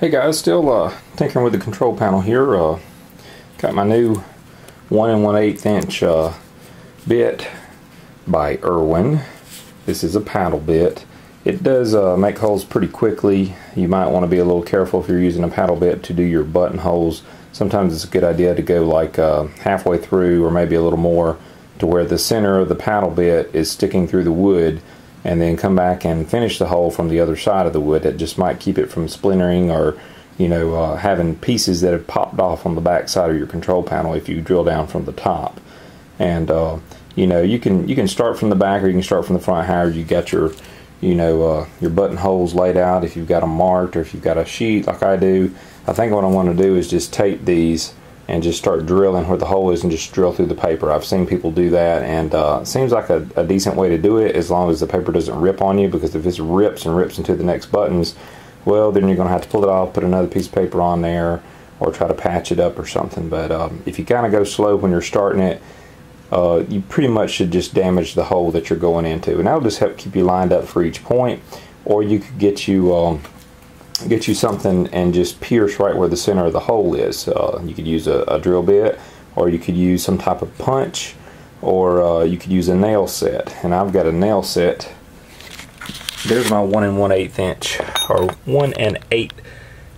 Hey guys, still uh, tinkering with the control panel here. Uh, got my new 1 and 1 8 inch uh, bit by Irwin. This is a paddle bit. It does uh, make holes pretty quickly. You might want to be a little careful if you're using a paddle bit to do your buttonholes. Sometimes it's a good idea to go like uh, halfway through or maybe a little more to where the center of the paddle bit is sticking through the wood and then come back and finish the hole from the other side of the wood. that just might keep it from splintering or you know uh, having pieces that have popped off on the back side of your control panel if you drill down from the top. And uh, you know you can you can start from the back or you can start from the front. However you got your you know uh, your buttonholes laid out. If you've got them marked or if you've got a sheet like I do, I think what I want to do is just tape these and just start drilling where the hole is and just drill through the paper. I've seen people do that and uh, it seems like a, a, decent way to do it as long as the paper doesn't rip on you because if it rips and rips into the next buttons, well then you're going to have to pull it off, put another piece of paper on there or try to patch it up or something. But um, if you kind of go slow when you're starting it, uh, you pretty much should just damage the hole that you're going into. And that'll just help keep you lined up for each point. Or you could get you um, get you something and just pierce right where the center of the hole is. Uh, you could use a, a, drill bit or you could use some type of punch or uh, you could use a nail set. And I've got a nail set. There's my one and one eighth inch or one and eight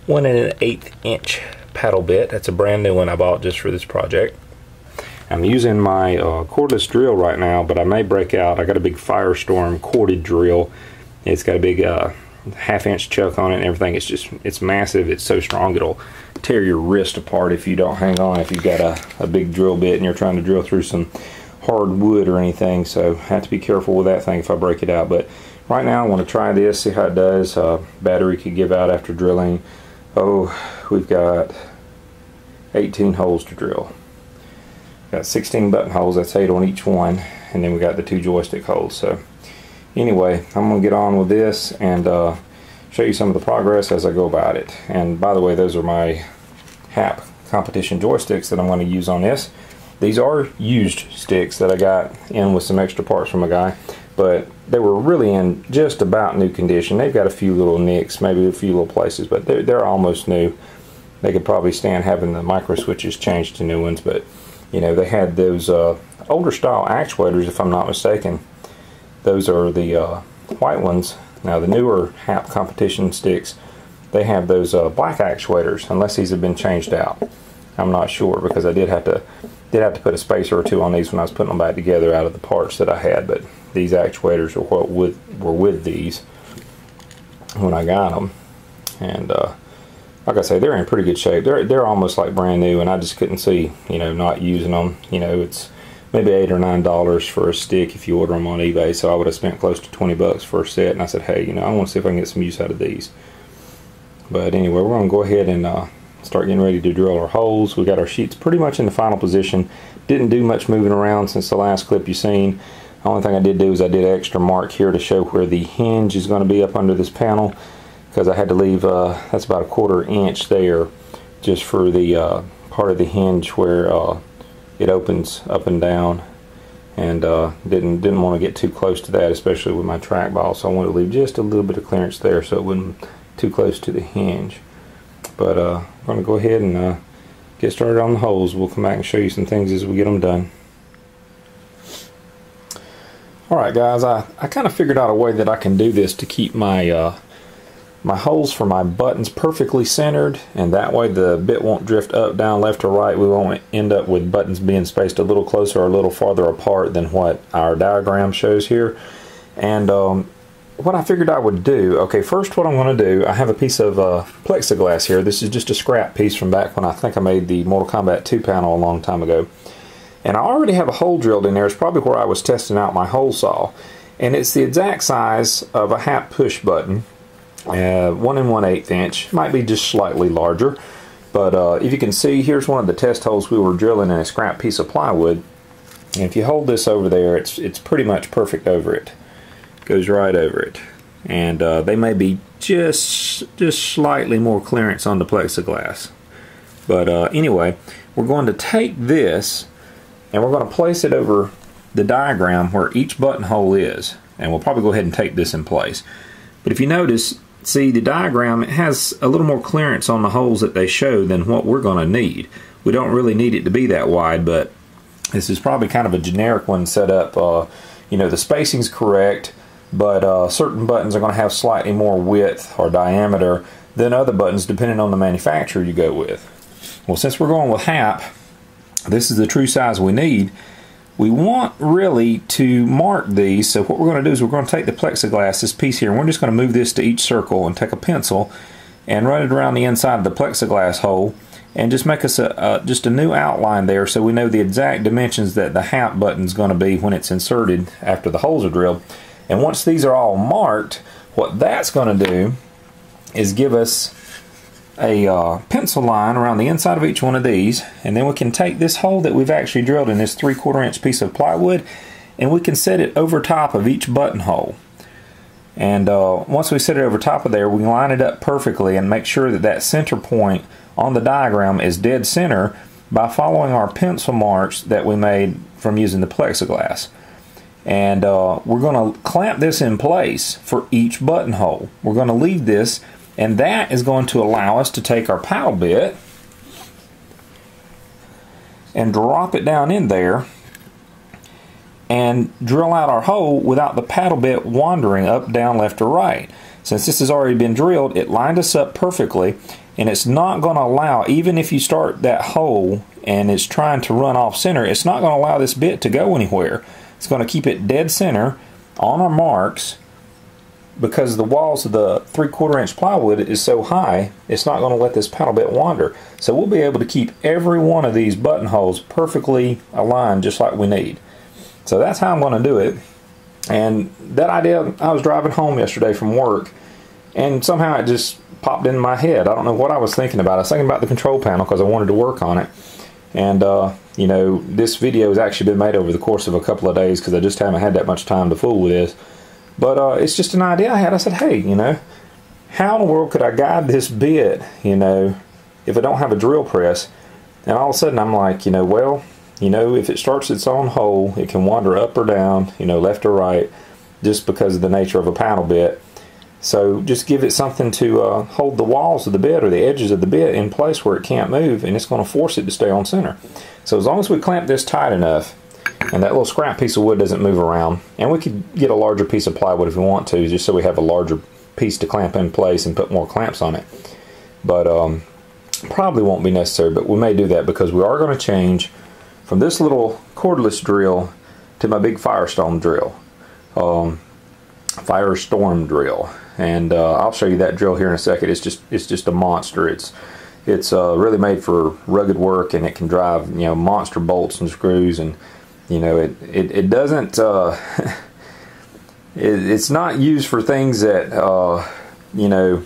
one and an eighth inch paddle bit. That's a brand new one I bought just for this project. I'm using my uh, cordless drill right now but I may break out. I got a big Firestorm corded drill. It's got a big uh, half inch chuck on it and everything. It's just, it's massive. It's so strong it'll tear your wrist apart if you don't hang on. If you've got a, a big drill bit and you're trying to drill through some hard wood or anything. So I have to be careful with that thing if I break it out. But right now I want to try this, see how it does. Uh, battery could give out after drilling. Oh, we've got 18 holes to drill. Got 16 button holes, that's 8 on each one. And then we got the two joystick holes. So anyway, I'm going to get on with this and uh, show you some of the progress as I go about it. And by the way, those are my HAPP competition joysticks that I'm going to use on this. These are used sticks that I got in with some extra parts from a guy, but they were really in just about new condition. They've got a few little nicks, maybe a few little places, but they're, they're almost new. They could probably stand having the micro switches changed to new ones, but you know, they had those uh, older style actuators, if I'm not mistaken, those are the uh, white ones. Now the newer HAPP competition sticks, they have those uh, black actuators, unless these have been changed out. I'm not sure because I did have to did have to put a spacer or two on these when I was putting them back together out of the parts that I had. But these actuators are what with were with these when I got them, and uh, like I say, they're in pretty good shape. They're they're almost like brand new, and I just couldn't see you know not using them. You know it's maybe eight or nine dollars for a stick if you order them on eBay. So I would have spent close to 20 bucks for a set. And I said, hey, you know, I want to see if I can get some use out of these. But anyway, we're going to go ahead and uh, start getting ready to drill our holes. We got our sheets pretty much in the final position. Didn't do much moving around since the last clip you seen. The only thing I did do is I did extra mark here to show where the hinge is going to be up under this panel because I had to leave, uh, that's about a quarter inch there just for the uh, part of the hinge where uh, it opens up and down and uh, didn't didn't want to get too close to that especially with my trackball so I wanted to leave just a little bit of clearance there so it wouldn't too close to the hinge. But uh, I'm going to go ahead and uh, get started on the holes. We'll come back and show you some things as we get them done. Alright guys I, I kind of figured out a way that I can do this to keep my uh, my holes for my buttons perfectly centered and that way the bit won't drift up, down, left or right. We won't end up with buttons being spaced a little closer or a little farther apart than what our diagram shows here. And um, what I figured I would do, okay, first what I'm going to do, I have a piece of uh, plexiglass here. This is just a scrap piece from back when I think I made the Mortal Kombat 2 panel a long time ago. And I already have a hole drilled in there. It's probably where I was testing out my hole saw. And it's the exact size of a HAPP push button uh, one and one eighth inch. Might be just slightly larger. But uh, if you can see here's one of the test holes we were drilling in a scrap piece of plywood. And if you hold this over there it's it's pretty much perfect over it. Goes right over it. And uh, they may be just just slightly more clearance on the plexiglass but uh, anyway we're going to take this and we're going to place it over the diagram where each buttonhole is. And we'll probably go ahead and take this in place. But if you notice see the diagram it has a little more clearance on the holes that they show than what we're going to need. We don't really need it to be that wide, but this is probably kind of a generic one set up. Uh, you know, the spacing's correct, but uh, certain buttons are going to have slightly more width or diameter than other buttons depending on the manufacturer you go with. Well, since we're going with HAPP, this is the true size we need. We want really to mark these, so what we're going to do is we're going to take the plexiglass, this piece here, and we're just going to move this to each circle and take a pencil and run it around the inside of the plexiglass hole and just make us a, a, just a new outline there so we know the exact dimensions that the HAPP button is going to be when it's inserted after the holes are drilled. And once these are all marked, what that's going to do is give us a uh, pencil line around the inside of each one of these and then we can take this hole that we've actually drilled in this three quarter inch piece of plywood and we can set it over top of each buttonhole. And uh, once we set it over top of there we line it up perfectly and make sure that that center point on the diagram is dead center by following our pencil marks that we made from using the plexiglass. And uh, we're going to clamp this in place for each buttonhole. We're going to leave this and that is going to allow us to take our paddle bit and drop it down in there and drill out our hole without the paddle bit wandering up, down, left, or right. Since this has already been drilled, it lined us up perfectly and it's not going to allow, even if you start that hole and it's trying to run off center, it's not going to allow this bit to go anywhere. It's going to keep it dead center on our marks because the walls of the three quarter inch plywood is so high, it's not going to let this paddle bit wander. So we'll be able to keep every one of these buttonholes perfectly aligned just like we need. So that's how I'm going to do it. And that idea, I was driving home yesterday from work and somehow it just popped in my head. I don't know what I was thinking about. I was thinking about the control panel because I wanted to work on it. And, uh, you know, this video has actually been made over the course of a couple of days because I just haven't had that much time to fool with this. But uh, it's just an idea I had. I said, hey, you know, how in the world could I guide this bit, you know, if I don't have a drill press? And all of a sudden I'm like, you know, well, you know, if it starts its own hole, it can wander up or down, you know, left or right, just because of the nature of a paddle bit. So just give it something to uh, hold the walls of the bit or the edges of the bit in place where it can't move, and it's going to force it to stay on center. So as long as we clamp this tight enough, and that little scrap piece of wood doesn't move around. And we could get a larger piece of plywood if we want to, just so we have a larger piece to clamp in place and put more clamps on it. But um, probably won't be necessary, but we may do that because we are going to change from this little cordless drill to my big Firestone drill. Um, Firestorm drill. And uh, I'll show you that drill here in a second. It's just it's just a monster. It's it's uh, really made for rugged work and it can drive you know monster bolts and screws and you know, it it, it doesn't. Uh, it, it's not used for things that uh, you know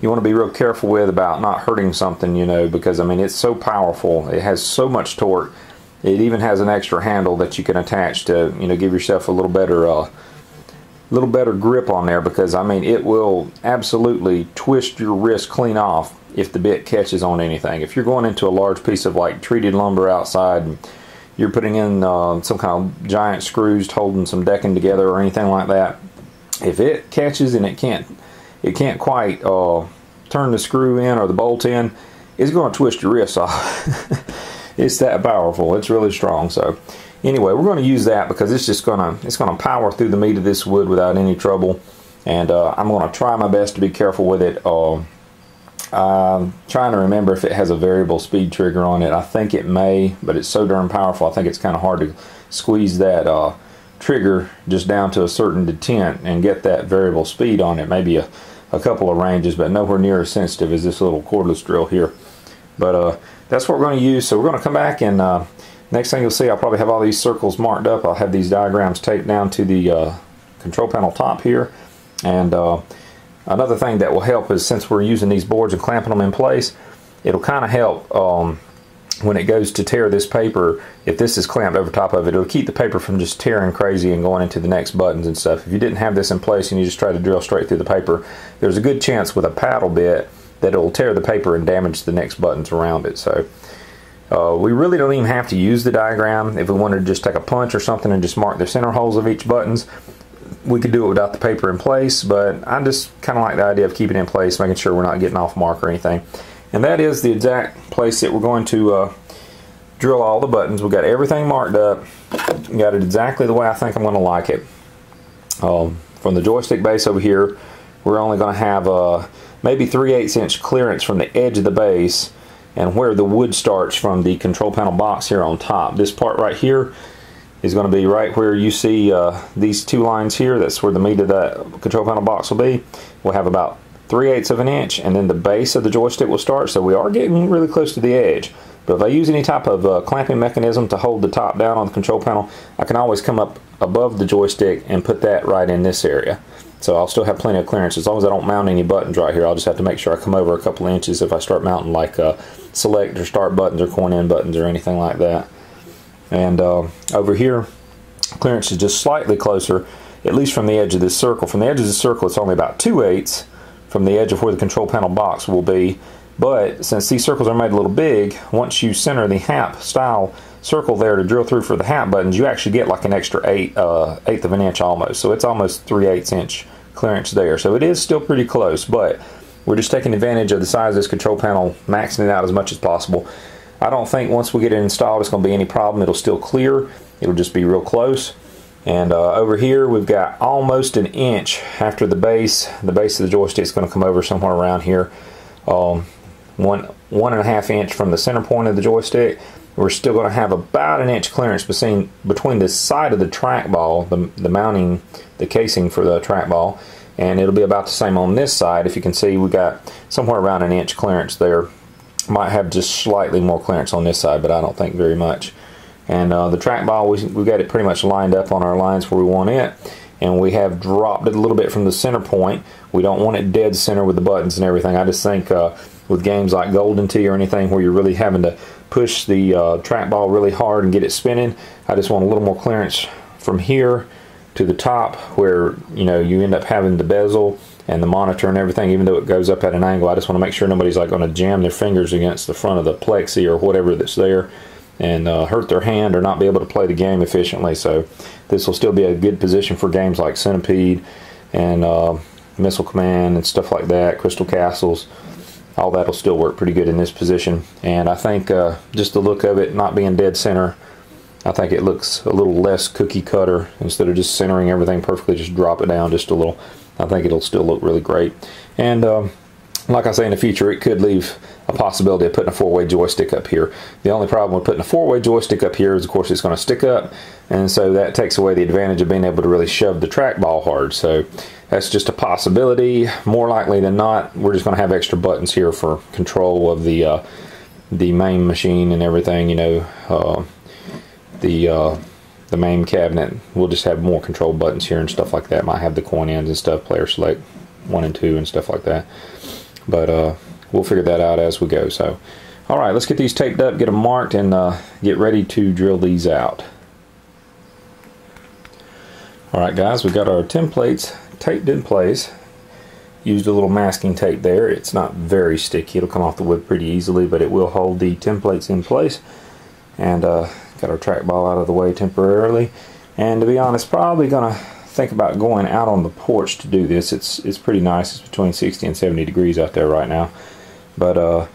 you want to be real careful with about not hurting something. You know, because I mean it's so powerful. It has so much torque. It even has an extra handle that you can attach to you know give yourself a little better. Uh, little better grip on there because I mean it will absolutely twist your wrist clean off if the bit catches on anything. If you're going into a large piece of like treated lumber outside and you're putting in uh, some kind of giant screws holding some decking together or anything like that, if it catches and it can't it can't quite uh, turn the screw in or the bolt in, it's going to twist your wrist off. it's that powerful. It's really strong. So anyway, we're going to use that because it's just going to it's going to power through the meat of this wood without any trouble. And uh, I'm going to try my best to be careful with it. Uh, I'm trying to remember if it has a variable speed trigger on it. I think it may, but it's so darn powerful. I think it's kind of hard to squeeze that uh, trigger just down to a certain detent and get that variable speed on it. Maybe a, a couple of ranges, but nowhere near as sensitive as this little cordless drill here. But uh, that's what we're going to use. So we're going to come back and uh, next thing you'll see, I'll probably have all these circles marked up. I'll have these diagrams taped down to the uh, control panel top here. And uh, Another thing that will help is since we're using these boards and clamping them in place, it'll kind of help um, when it goes to tear this paper, if this is clamped over top of it, it'll keep the paper from just tearing crazy and going into the next buttons and stuff. If you didn't have this in place and you just try to drill straight through the paper, there's a good chance with a paddle bit that it'll tear the paper and damage the next buttons around it. So uh, we really don't even have to use the diagram. If we wanted to just take a punch or something and just mark the center holes of each buttons, we could do it without the paper in place, but I just kind of like the idea of keeping it in place, making sure we're not getting off mark or anything. And that is the exact place that we're going to uh, drill all the buttons. We've got everything marked up. Got it exactly the way I think I'm going to like it. Um, from the joystick base over here, we're only going to have uh, maybe 3 8 inch clearance from the edge of the base and where the wood starts from the control panel box here on top. This part right here is going to be right where you see uh, these two lines here. That's where the meat of that control panel box will be. We'll have about 3 eighths of an inch and then the base of the joystick will start. So we are getting really close to the edge. But if I use any type of uh, clamping mechanism to hold the top down on the control panel, I can always come up above the joystick and put that right in this area. So I'll still have plenty of clearance. As long as I don't mount any buttons right here, I'll just have to make sure I come over a couple inches if I start mounting like uh, select or start buttons or coin in buttons or anything like that. And uh, over here, clearance is just slightly closer, at least from the edge of this circle. From the edge of the circle, it's only about 2 eighths from the edge of where the control panel box will be. But since these circles are made a little big, once you center the HAPP style circle there to drill through for the HAPP buttons, you actually get like an extra eight, uh, eighth of an inch almost. So it's almost 3 eighths inch clearance there. So it is still pretty close, but we're just taking advantage of the size of this control panel, maxing it out as much as possible. I don't think once we get it installed it's going to be any problem. It'll still clear. It'll just be real close. And uh, over here we've got almost an inch after the base. The base of the joystick is going to come over somewhere around here. Um, one, one and a half inch from the center point of the joystick we're still going to have about an inch clearance between between the side of the trackball, the, the mounting, the casing for the trackball, and it'll be about the same on this side. If you can see, we got somewhere around an inch clearance there. Might have just slightly more clearance on this side, but I don't think very much. And uh, the trackball, we, we got it pretty much lined up on our lines where we want it, and we have dropped it a little bit from the center point. We don't want it dead center with the buttons and everything. I just think uh, with games like Golden Tee or anything where you're really having to push the uh, trackball really hard and get it spinning. I just want a little more clearance from here to the top where you know you end up having the bezel and the monitor and everything even though it goes up at an angle I just want to make sure nobody's like going to jam their fingers against the front of the plexi or whatever that's there and uh, hurt their hand or not be able to play the game efficiently so this will still be a good position for games like Centipede and uh, Missile Command and stuff like that Crystal Castles all that'll still work pretty good in this position. And I think uh, just the look of it not being dead center, I think it looks a little less cookie cutter instead of just centering everything perfectly, just drop it down just a little. I think it'll still look really great. And um, like I say, in the future, it could leave a possibility of putting a four-way joystick up here. The only problem with putting a four-way joystick up here is, of course, it's going to stick up, and so that takes away the advantage of being able to really shove the trackball hard. So that's just a possibility. More likely than not, we're just going to have extra buttons here for control of the uh, the main machine and everything. You know, uh, the uh, the main cabinet. We'll just have more control buttons here and stuff like that. Might have the coin ends and stuff, player select one and two and stuff like that. But uh, we'll figure that out as we go. So, all right, let's get these taped up, get them marked, and uh, get ready to drill these out. All right, guys, we got our templates taped in place. Used a little masking tape there. It's not very sticky. It'll come off the wood pretty easily, but it will hold the templates in place. And uh, got our trackball out of the way temporarily. And to be honest, probably to think about going out on the porch to do this. It's it's pretty nice. It's between 60 and 70 degrees out there right now. But uh,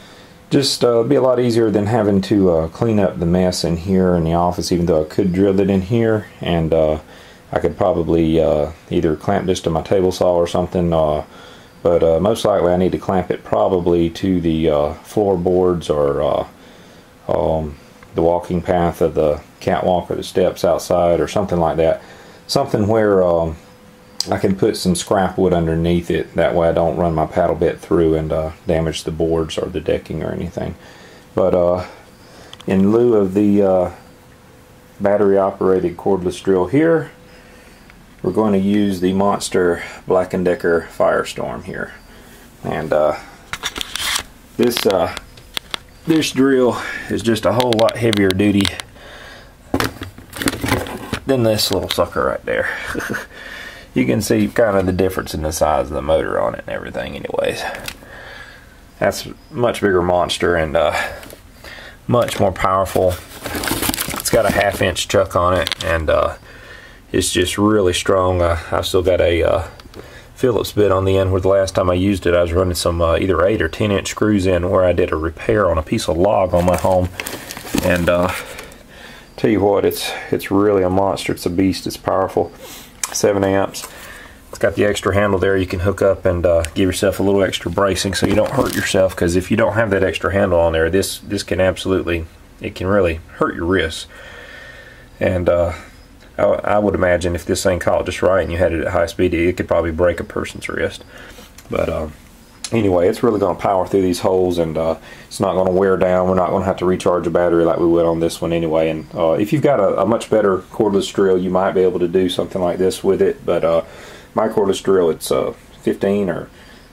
just uh, be a lot easier than having to uh, clean up the mess in here in the office, even though I could drill it in here. And uh, I could probably uh, either clamp this to my table saw or something, uh, but most likely I need to clamp it probably to the floorboards or um, the walking path of the catwalk or the steps outside or something like that. Something where um, I can put some scrap wood underneath it. That way I don't run my paddle bit through and uh, damage the boards or the decking or anything. But in lieu of the battery operated cordless drill here, we're going to use the Monster Black & Decker Firestorm here. And uh, this uh, this drill is just a whole lot heavier duty than this little sucker right there. you can see kind of the difference in the size of the motor on it and everything anyways. That's much bigger monster and uh, much more powerful. It's got a half inch chuck on it and uh, it's just really strong. Uh, I've still got a uh, Phillips bit on the end where the last time I used it I was running some uh, either 8 or 10 inch screws in where I did a repair on a piece of log on my home. And uh, tell you what it's it's really a monster. It's a beast. It's powerful. 7 amps. It's got the extra handle there. You can hook up and uh, give yourself a little extra bracing so you don't hurt yourself. Because if you don't have that extra handle on there this this can absolutely it can really hurt your wrists. And uh, I, would imagine if this thing caught just right and you had it at high speed, it could probably break a person's wrist. But uh, anyway, it's really going to power through these holes and uh, it's not going to wear down. We're not going to have to recharge a battery like we would on this one anyway. And uh, if you've got a, a, much better cordless drill, you might be able to do something like this with it. But uh, my cordless drill, it's uh, 15 or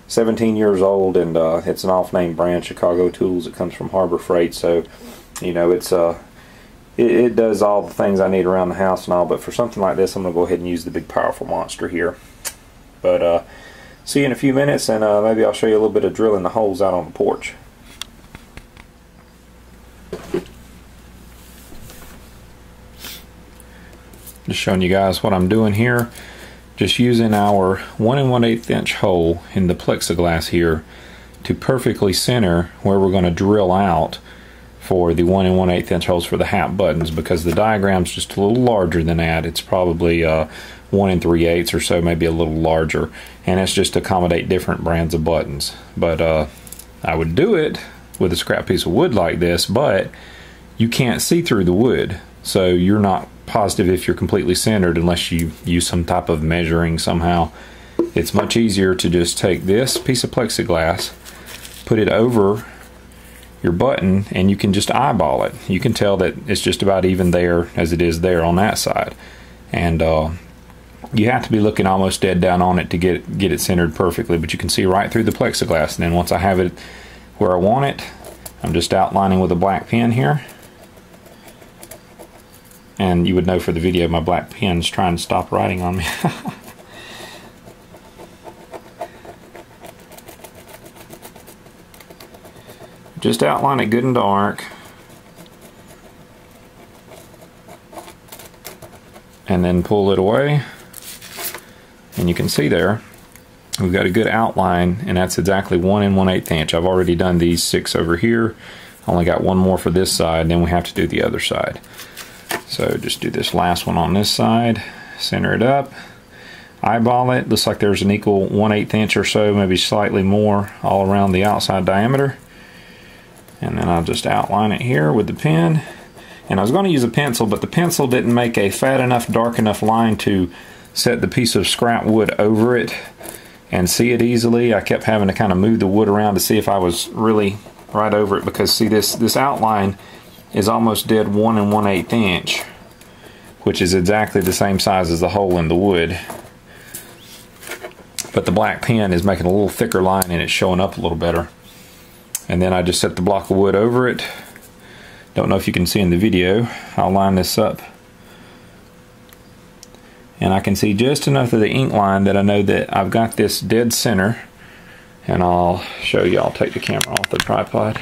17 years old and uh, it's an off-name brand, Chicago Tools. It comes from Harbor Freight. So, you know, it's it, it, does all the things I need around the house and all, but for something like this, I'm going to go ahead and use the big powerful monster here. But uh, see you in a few minutes, and uh, maybe I'll show you a little bit of drilling the holes out on the porch. Just showing you guys what I'm doing here. Just using our 1 and 1 8 inch hole in the plexiglass here to perfectly center where we're going to drill out for the 1 and 1 8 inch holes for the HAPP buttons because the diagram's just a little larger than that. It's probably uh, 1 and 3 eighths or so, maybe a little larger. And it's just to accommodate different brands of buttons. But uh, I would do it with a scrap piece of wood like this, but you can't see through the wood. So you're not positive if you're completely centered unless you use some type of measuring somehow. It's much easier to just take this piece of plexiglass, put it over your button and you can just eyeball it. You can tell that it's just about even there as it is there on that side. And uh, you have to be looking almost dead down on it to get get it centered perfectly, but you can see right through the plexiglass. And then once I have it where I want it, I'm just outlining with a black pen here. And you would know for the video my black pen's trying to stop writing on me. Just outline it good and dark. And then pull it away. And you can see there, we've got a good outline, and that's exactly 1 and 1 8 inch. I've already done these six over here. Only got one more for this side, then we have to do the other side. So just do this last one on this side, center it up, eyeball it. Looks like there's an equal 1 8 inch or so, maybe slightly more all around the outside diameter and then I'll just outline it here with the pen. And I was going to use a pencil but the pencil didn't make a fat enough dark enough line to set the piece of scrap wood over it and see it easily. I kept having to kind of move the wood around to see if I was really right over it because see this this outline is almost dead one and one eighth inch which is exactly the same size as the hole in the wood. But the black pen is making a little thicker line and it's showing up a little better and then I just set the block of wood over it. Don't know if you can see in the video. I'll line this up. And I can see just enough of the ink line that I know that I've got this dead center. And I'll show you. I'll take the camera off the tripod.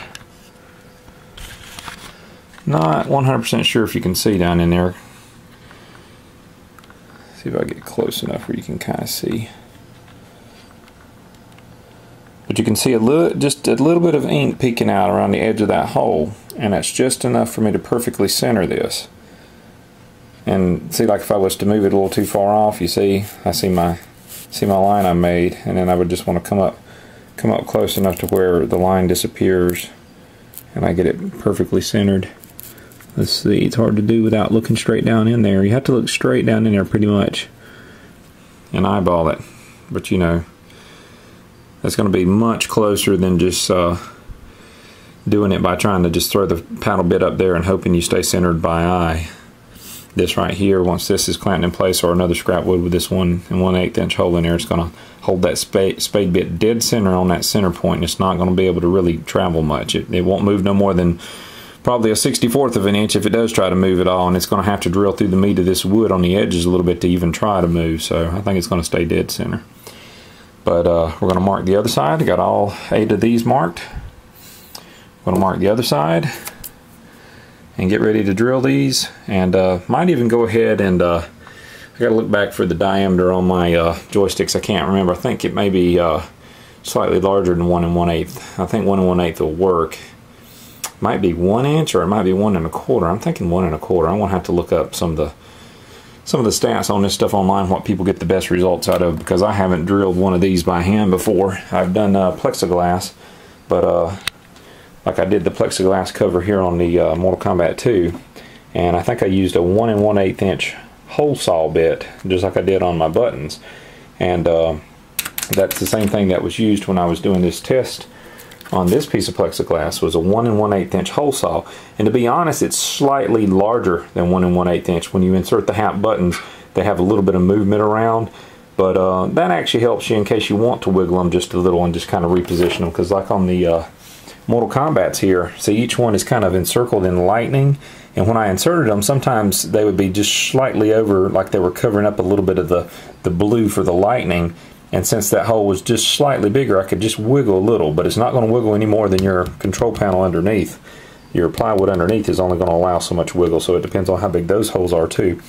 Not 100% sure if you can see down in there. See if I get close enough where you can kind of see but you can see a little, just a little bit of ink peeking out around the edge of that hole. And that's just enough for me to perfectly center this. And see, like if I was to move it a little too far off, you see, I see my, see my line I made. And then I would just want to come up, come up close enough to where the line disappears. And I get it perfectly centered. Let's see, it's hard to do without looking straight down in there. You have to look straight down in there pretty much. And eyeball it. But you know, that's going to be much closer than just uh, doing it by trying to just throw the paddle bit up there and hoping you stay centered by eye. This right here, once this is clamped in place or another scrap wood with this one and one eighth inch hole in there, it's going to hold that spade, spade bit dead center on that center point and it's not going to be able to really travel much. It, it won't move no more than probably a 64th of an inch if it does try to move at all and it's going to have to drill through the meat of this wood on the edges a little bit to even try to move so I think it's going to stay dead center. But uh, we're going to mark the other side. Got all eight of these marked. Going to mark the other side and get ready to drill these. And uh, might even go ahead and uh, I gotta look back for the diameter on my uh, joysticks. I can't remember. I think it may be uh, slightly larger than one and one eighth. I think one and one eighth will work. Might be one inch or it might be one and a quarter. I'm thinking one and a quarter. I'm gonna have to look up some of the some of the stats on this stuff online, what people get the best results out of, because I haven't drilled one of these by hand before. I've done uh, plexiglass, but uh, like I did the plexiglass cover here on the uh, Mortal Kombat 2, and I think I used a 1 and 1 8 inch hole saw bit, just like I did on my buttons. And uh, that's the same thing that was used when I was doing this test on this piece of plexiglass was a 1 and 1 8 inch hole saw. And to be honest, it's slightly larger than 1 and 1 8 inch. When you insert the HAPP buttons, they have a little bit of movement around. But uh, that actually helps you in case you want to wiggle them just a little and just kind of reposition them. Because like on the uh, Mortal Kombats here, see each one is kind of encircled in lightning. And when I inserted them, sometimes they would be just slightly over, like they were covering up a little bit of the, the blue for the lightning. And since that hole was just slightly bigger, I could just wiggle a little, but it's not going to wiggle any more than your control panel underneath. Your plywood underneath is only going to allow so much wiggle, so it depends on how big those holes are too.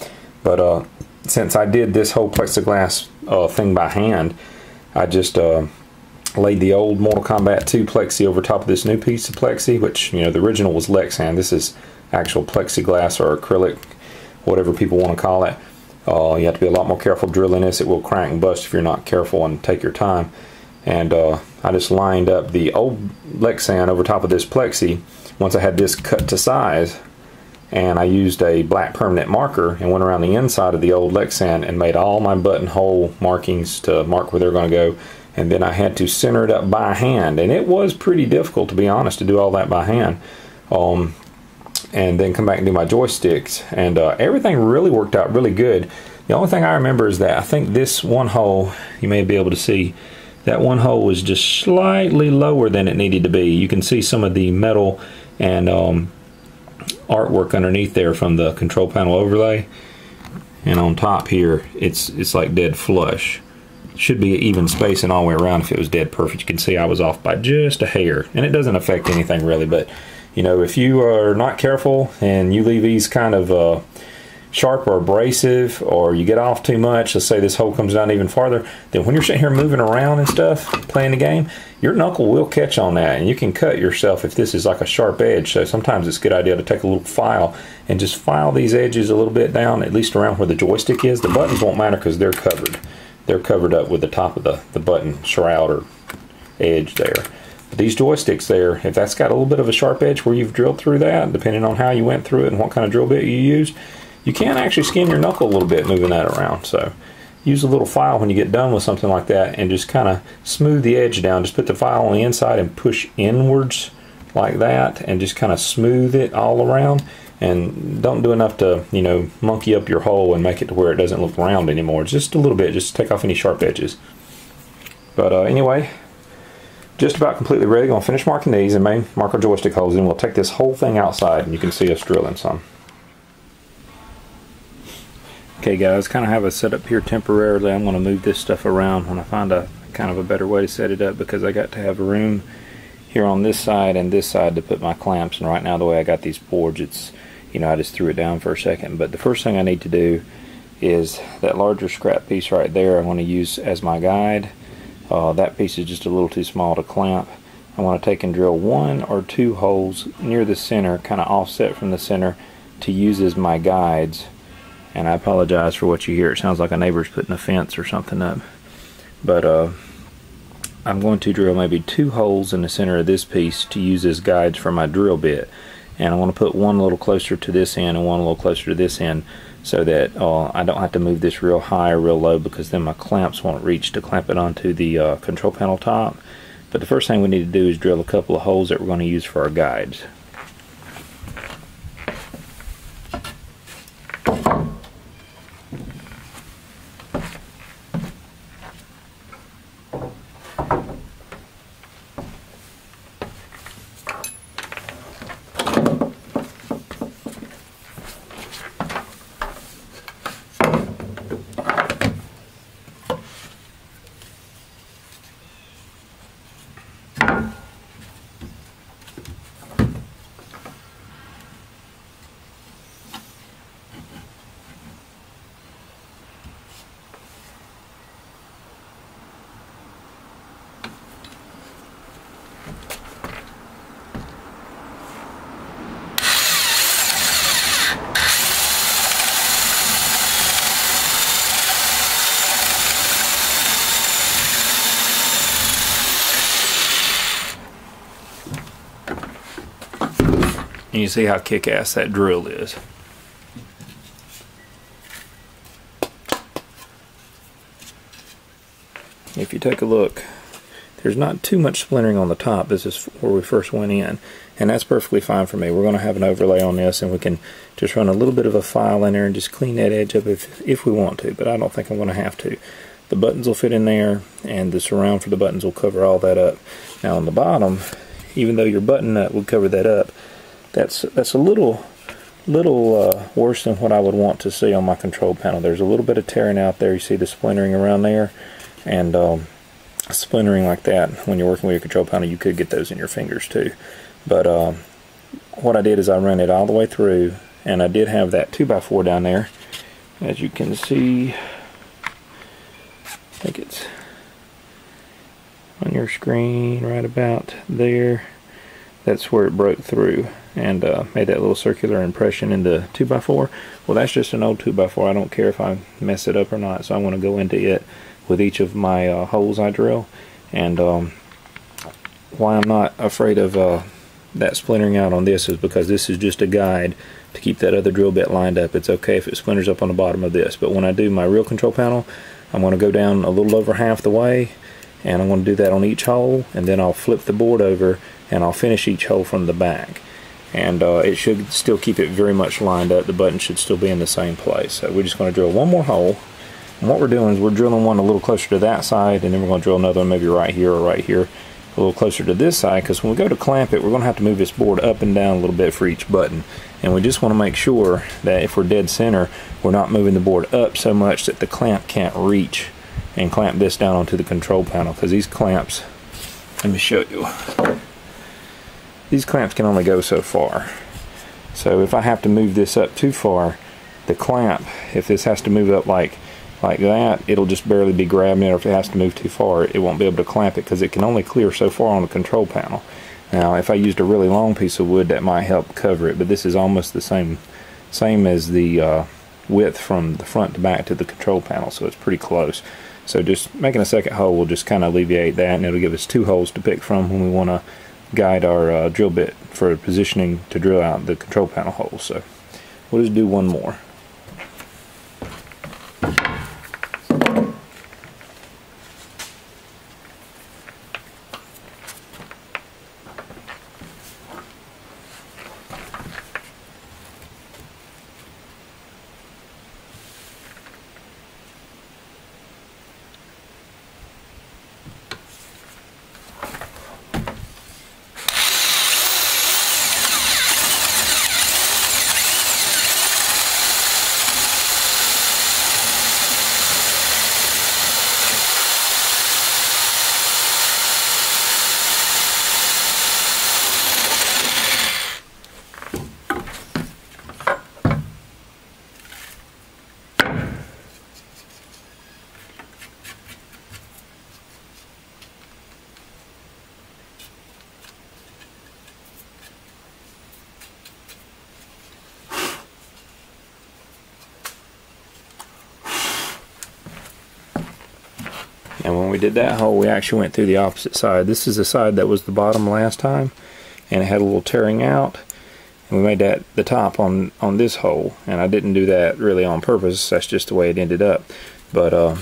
But uh, since I did this whole plexiglass uh, thing by hand, I just uh, laid the old Mortal Kombat 2 plexi over top of this new piece of plexi, which, you know, the original was Lexan. This is actual plexiglass or acrylic, whatever people want to call it. Uh, you have to be a lot more careful drilling this. It will crack and bust if you're not careful and take your time. And uh, I just lined up the old Lexan over top of this plexi once I had this cut to size. And I used a black permanent marker and went around the inside of the old Lexan and made all my buttonhole markings to mark where they're going to go. And then I had to center it up by hand. And it was pretty difficult, to be honest, to do all that by hand. Um, and then come back and do my joysticks. And uh, everything really worked out really good. The only thing I remember is that I think this one hole, you may be able to see, that one hole was just slightly lower than it needed to be. You can see some of the metal and um, artwork underneath there from the control panel overlay. And on top here, it's it's like dead flush. Should be even spacing all the way around if it was dead perfect. You can see I was off by just a hair. And it doesn't affect anything really, but you know, if you are not careful and you leave these kind of uh, sharp or abrasive, or you get off too much, let's say this hole comes down even farther, then when you're sitting here moving around and stuff, playing the game, your knuckle will catch on that, and you can cut yourself if this is like a sharp edge. So sometimes it's a good idea to take a little file and just file these edges a little bit down, at least around where the joystick is. The buttons won't matter because they're covered. They're covered up with the top of the, the button shroud or edge there these joysticks there, if that's got a little bit of a sharp edge where you've drilled through that, depending on how you went through it and what kind of drill bit you used, you can actually skin your knuckle a little bit moving that around. So use a little file when you get done with something like that and just kind of smooth the edge down. Just put the file on the inside and push inwards like that and just kind of smooth it all around and don't do enough to you know monkey up your hole and make it to where it doesn't look round anymore just a little bit just take off any sharp edges but uh, anyway just about completely ready. Gonna finish marking these and main mark our joystick holes and we'll take this whole thing outside and you can see us drilling some. Okay guys, kind of have a setup here temporarily. I'm gonna move this stuff around when I find a kind of a better way to set it up because I got to have room here on this side and this side to put my clamps and right now the way I got these boards it's you know I just threw it down for a second but the first thing I need to do is that larger scrap piece right there I want to use as my guide uh, that piece is just a little too small to clamp. I want to take and drill one or two holes near the center, kind of offset from the center, to use as my guides. And I apologize for what you hear. It sounds like a neighbor's putting a fence or something up. But uh, I'm going to drill maybe two holes in the center of this piece to use as guides for my drill bit. And I want to put one a little closer to this end and one a little closer to this end so that uh, I don't have to move this real high or real low because then my clamps won't reach to clamp it onto the uh, control panel top. But the first thing we need to do is drill a couple of holes that we're going to use for our guides. And you see how kick-ass that drill is. If you take a look, there's not too much splintering on the top. This is where we first went in, and that's perfectly fine for me. We're going to have an overlay on this, and we can just run a little bit of a file in there and just clean that edge up if, if we want to, but I don't think I'm going to have to. The buttons will fit in there, and the surround for the buttons will cover all that up. Now on the bottom, even though your button nut will cover that up, that's that's a little little uh, worse than what I would want to see on my control panel. There's a little bit of tearing out there. You see the splintering around there, and um, splintering like that when you're working with your control panel, you could get those in your fingers too. But um, what I did is I ran it all the way through, and I did have that 2x4 down there. As you can see, I think it's on your screen right about there. That's where it broke through and uh, made that little circular impression in the 2x4. Well, that's just an old 2x4. I don't care if I mess it up or not, so I want to go into it with each of my uh, holes I drill. And um, why I'm not afraid of uh, that splintering out on this is because this is just a guide to keep that other drill bit lined up. It's okay if it splinters up on the bottom of this, but when I do my real control panel, I'm going to go down a little over half the way and I'm going to do that on each hole and then I'll flip the board over and I'll finish each hole from the back and uh, it should still keep it very much lined up. The button should still be in the same place. So we're just going to drill one more hole. And what we're doing is we're drilling one a little closer to that side and then we're going to drill another one maybe right here or right here a little closer to this side because when we go to clamp it we're going to have to move this board up and down a little bit for each button. And we just want to make sure that if we're dead center we're not moving the board up so much that the clamp can't reach and clamp this down onto the control panel because these clamps let me show you these clamps can only go so far. So if I have to move this up too far the clamp if this has to move up like like that it'll just barely be grabbing it or if it has to move too far it won't be able to clamp it because it can only clear so far on the control panel. Now, if I used a really long piece of wood, that might help cover it, but this is almost the same same as the uh, width from the front to back to the control panel, so it's pretty close. So just making a second hole will just kind of alleviate that, and it'll give us two holes to pick from when we want to guide our uh, drill bit for positioning to drill out the control panel holes. So we'll just do one more. Did that hole, we actually went through the opposite side. This is the side that was the bottom last time, and it had a little tearing out. And we made that the top on, on this hole, and I didn't do that really on purpose. That's just the way it ended up. But uh,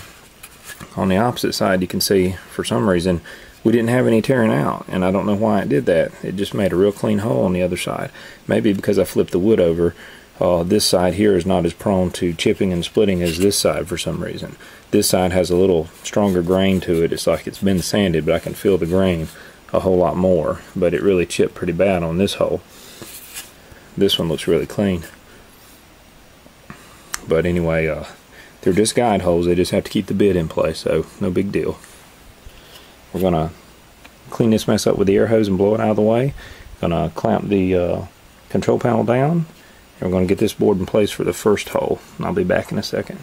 on the opposite side, you can see, for some reason, we didn't have any tearing out, and I don't know why it did that. It just made a real clean hole on the other side. Maybe because I flipped the wood over, uh, this side here is not as prone to chipping and splitting as this side for some reason. This side has a little stronger grain to it. It's like it's been sanded, but I can feel the grain a whole lot more. But it really chipped pretty bad on this hole. This one looks really clean. But anyway, uh, they're just guide holes. They just have to keep the bit in place, so no big deal. We're going to clean this mess up with the air hose and blow it out of the way. Going to clamp the uh, control panel down And we're going to get this board in place for the first hole. I'll be back in a second.